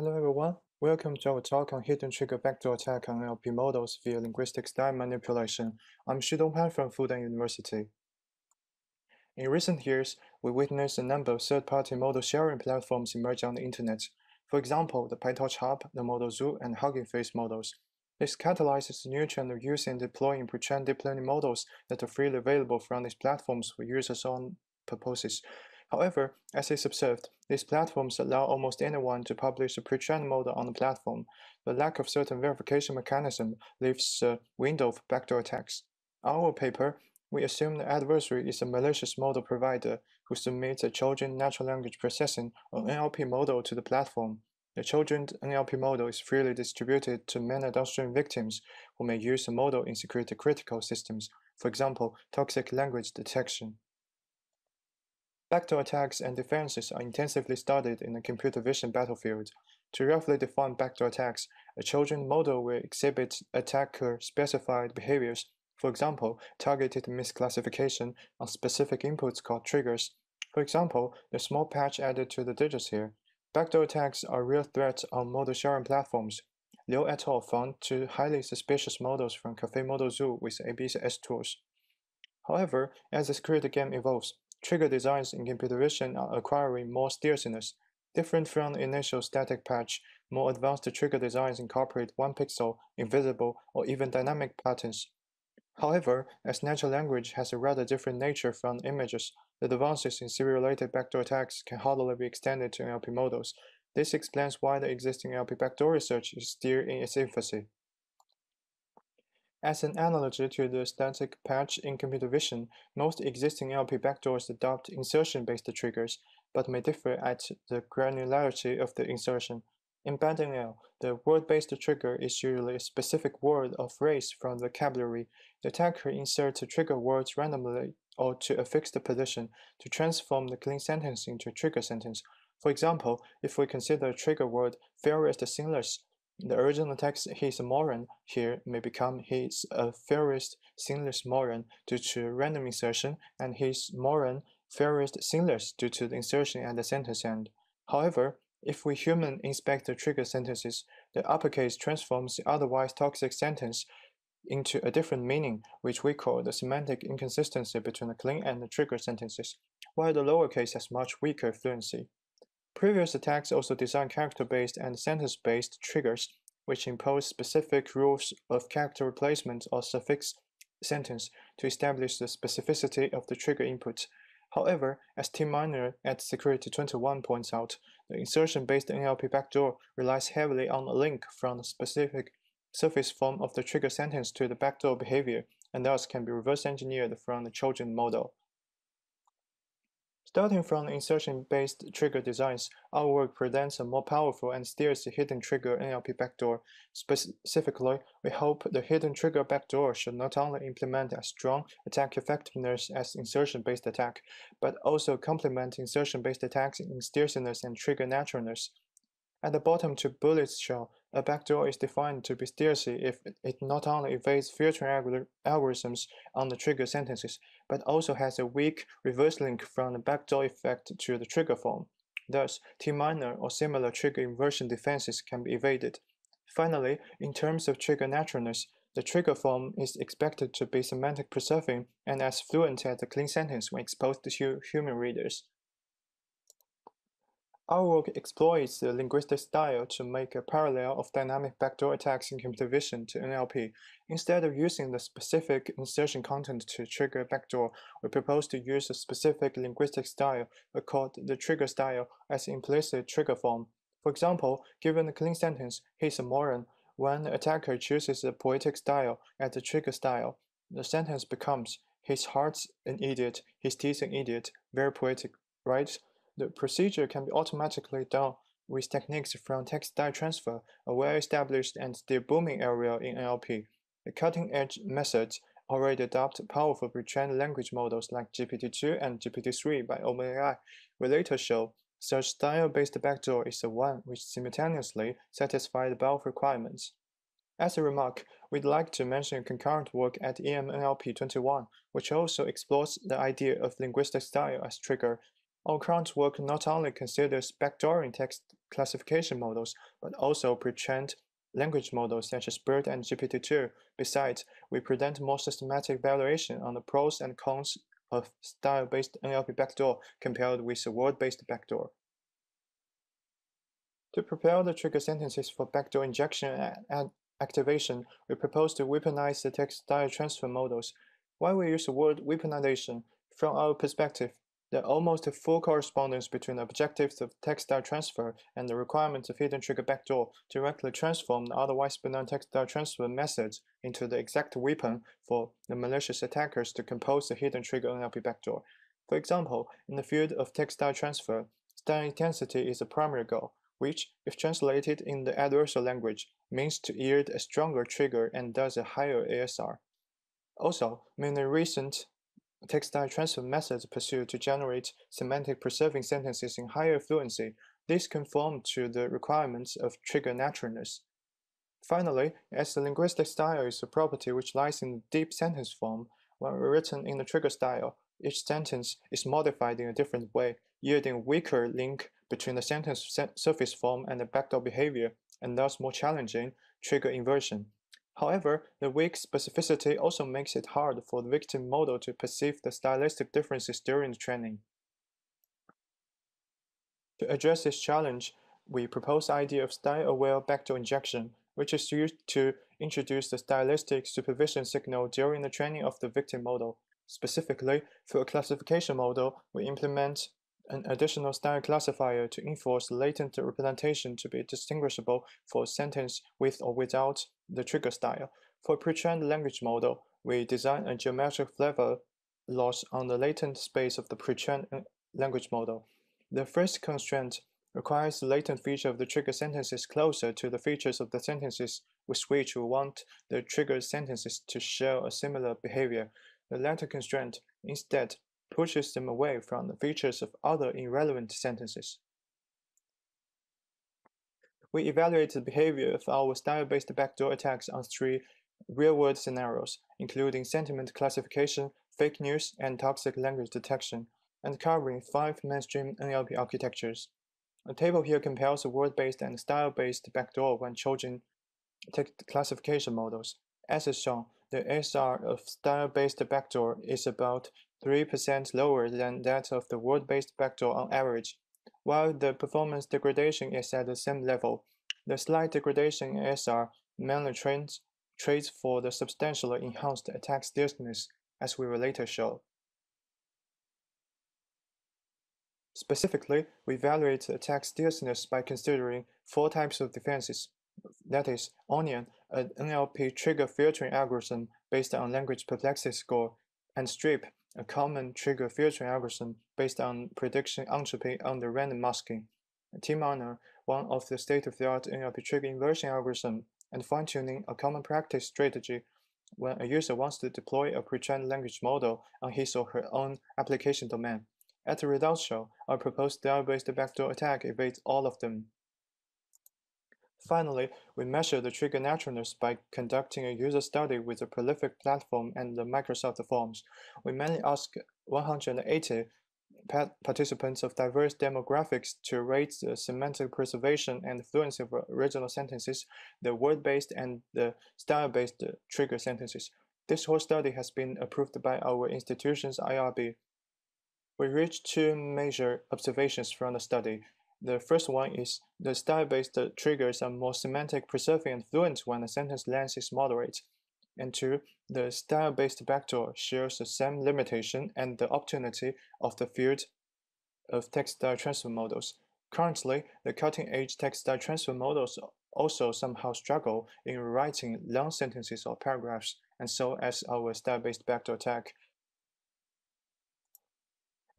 Hello everyone, welcome to our talk on hidden trigger backdoor attack on NLP models via linguistic style manipulation. I'm Xudong Pan from Fudan University. In recent years, we witnessed a number of third-party model sharing platforms emerge on the internet. For example, the PyTorch Hub, the Model Zoo, and Hugging Face models. This catalyzes the new trend of using and deploying pre-trained deep learning models that are freely available from these platforms for users' own purposes. However, as is observed, these platforms allow almost anyone to publish a pre-trained model on the platform. The lack of certain verification mechanism leaves a window for backdoor attacks. Our paper, we assume the adversary is a malicious model provider who submits a Trojan natural language processing or NLP model to the platform. The Trojan NLP model is freely distributed to many downstream victims who may use the model in security critical systems, for example, toxic language detection. Backdoor attacks and defenses are intensively studied in the computer vision battlefield. To roughly define backdoor attacks, a Trojan model will exhibit attacker-specified behaviors, for example, targeted misclassification on specific inputs called triggers. For example, the small patch added to the digits here. Backdoor attacks are real threats on model sharing platforms. Liu et al. found two highly suspicious models from Caffe Model Zoo with ABS tools. However, as the security game evolves, Trigger designs in computer vision are acquiring more stealthiness. Different from the initial static patch, more advanced trigger designs incorporate one pixel, invisible, or even dynamic patterns. However, as natural language has a rather different nature from images, the advances in serial-related backdoor attacks can hardly be extended to NLP models. This explains why the existing NLP backdoor research is still in its infancy. As an analogy to the static patch in computer vision, most existing NLP backdoors adopt insertion-based triggers, but may differ at the granularity of the insertion. In BadNL, the word-based trigger is usually a specific word or phrase from the vocabulary. The attacker inserts trigger words randomly or to a fixed position to transform the clean sentence into a trigger sentence. For example, if we consider a trigger word fairest sinless the original text "he's a moron" here may become "he's a uh, fairest sinless moron" due to random insertion, and "he's moron fairest sinless" due to the insertion at the sentence end. However, if we human inspect the trigger sentences, the uppercase transforms the otherwise toxic sentence into a different meaning, which we call the semantic inconsistency between the clean and the trigger sentences, while the lowercase has much weaker fluency. Previous attacks also designed character-based and sentence-based triggers, which impose specific rules of character replacement or suffix sentence to establish the specificity of the trigger input. However, as T-Miner at Security 21 points out, the insertion-based NLP backdoor relies heavily on a link from the specific surface form of the trigger sentence to the backdoor behavior, and thus can be reverse engineered from the Trojan model. Starting from insertion-based trigger designs, our work presents a more powerful and steers the hidden trigger NLP backdoor. Specifically, we hope the hidden trigger backdoor should not only implement a strong attack effectiveness as insertion-based attack, but also complement insertion-based attacks in stealthiness and trigger naturalness. At the bottom two bullets show a backdoor is defined to be stealthy if it not only evades filtering algorithms on the trigger sentences, but also has a weak reverse link from the backdoor effect to the trigger form. Thus, T-Miner or similar trigger inversion defenses can be evaded. Finally, in terms of trigger naturalness, the trigger form is expected to be semantic preserving and as fluent as a clean sentence when exposed to human readers. Our work exploits the linguistic style to make a parallel of dynamic backdoor attacks in computer vision to NLP. Instead of using the specific insertion content to trigger backdoor, we propose to use a specific linguistic style called the trigger style as implicit trigger form. For example, given a clean sentence, he's a moron, when the attacker chooses a poetic style as the trigger style, the sentence becomes, his heart's an idiot, his teeth an idiot, very poetic, right? The procedure can be automatically done with techniques from text style transfer, a well-established and still booming area in NLP. The cutting-edge methods already adopt powerful pre-trained language models like GPT-2 and GPT-3 by OpenAI will later show such style-based backdoor is the one which simultaneously satisfies both requirements. As a remark, we'd like to mention concurrent work at EMNLP 21, which also explores the idea of linguistic style as trigger our current work not only considers backdooring text classification models, but also pre-trained language models such as BERT and GPT-2. Besides, we present more systematic evaluation on the pros and cons of style-based NLP backdoor compared with a word-based backdoor. To prepare the trigger sentences for backdoor injection and activation, we propose to weaponize the text style transfer models. Why we use the word weaponization? From our perspective, the almost full correspondence between the objectives of text style transfer and the requirements of hidden trigger backdoor directly transform the otherwise benign text style transfer methods into the exact weapon for the malicious attackers to compose the hidden trigger NLP backdoor. For example, in the field of text style transfer, style intensity is a primary goal, which, if translated in the adversarial language, means to yield a stronger trigger and thus a higher ASR. Also, many recent text-style transfer methods pursued to generate semantic preserving sentences in higher fluency. These conform to the requirements of trigger naturalness. Finally, as the linguistic style is a property which lies in the deep sentence form, when written in the trigger style, each sentence is modified in a different way, yielding weaker link between the sentence surface form and the backdoor behavior, and thus more challenging trigger inversion. However, the weak specificity also makes it hard for the victim model to perceive the stylistic differences during the training. To address this challenge, we propose the idea of style-aware backdoor injection, which is used to introduce the stylistic supervision signal during the training of the victim model. Specifically, for a classification model, we implement an additional style classifier to enforce latent representation to be distinguishable for a sentence with or without the trigger style. For pre-trained language model, we design a geometric flavor loss on the latent space of the pre-trained uh, language model. The first constraint requires the latent feature of the trigger sentences closer to the features of the sentences with which we want the trigger sentences to show a similar behavior. The latter constraint instead pushes them away from the features of other irrelevant sentences. We evaluate the behavior of our style-based backdoor attacks on three real-world scenarios, including sentiment classification, fake news, and toxic language detection, and covering five mainstream NLP architectures. A table here compares word-based and style-based backdoor when choosing classification models. As is shown, the ASR of style-based backdoor is about 3% lower than that of the word-based backdoor on average, while the performance degradation is at the same level, the slight degradation in SR mainly trades, trades for the substantially enhanced attack stealthiness, as we will later show. Specifically, we evaluate attack stealthiness by considering four types of defenses. That is, Onion, an NLP trigger filtering algorithm based on language perplexity score, and Strip, a common trigger filtering algorithm based on prediction entropy under random masking. T-Miner, one of the state-of-the-art NLP trigger inversion algorithm, and fine-tuning a common practice strategy when a user wants to deploy a pre-trained language model on his or her own application domain. At the results show, our proposed style-based backdoor attack evades all of them. Finally, we measure the trigger naturalness by conducting a user study with the Prolific platform and the Microsoft Forms. We mainly ask 180 participants of diverse demographics to rate the semantic preservation and fluency of original sentences, the word-based and the style-based trigger sentences. This whole study has been approved by our institution's IRB. We reached two major observations from the study. The first one is the style-based triggers are more semantic preserving and fluent when the sentence length is moderate. And two, the style-based backdoor shares the same limitation and the opportunity of the field of text style transfer models. Currently, the cutting-edge text style transfer models also somehow struggle in writing long sentences or paragraphs, and so as our style-based backdoor attack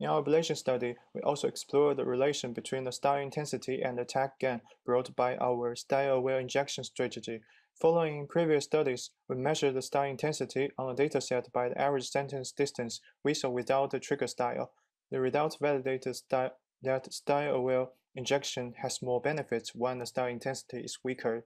in our ablation study, we also explored the relation between the style intensity and the attack gain brought by our style-aware injection strategy. Following previous studies, we measured the style intensity on a dataset by the average sentence distance with or without the trigger style. The results validated style, that style-aware injection has more benefits when the style intensity is weaker.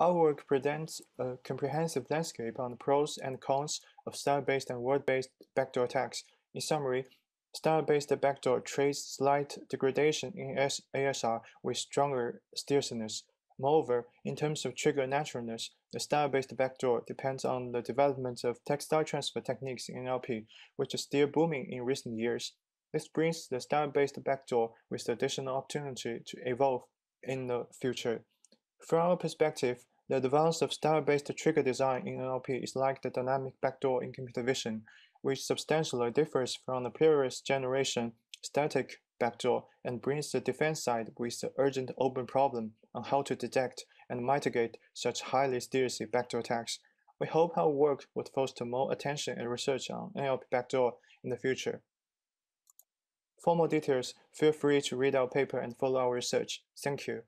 Our work presents a comprehensive landscape on the pros and cons of style-based and word-based backdoor attacks. In summary, Style-based backdoor trades slight degradation in ASR with stronger stealthiness. Moreover, in terms of trigger naturalness, the style-based backdoor depends on the development of text style transfer techniques in NLP, which is still booming in recent years. This brings the style-based backdoor with additional opportunity to evolve in the future. From our perspective, the advance of style-based trigger design in NLP is like the dynamic backdoor in computer vision, which substantially differs from the previous generation static backdoor and brings the defense side with the urgent open problem on how to detect and mitigate such highly serious backdoor attacks. We hope our work would foster more attention and research on NLP backdoor in the future. For more details, feel free to read our paper and follow our research. Thank you.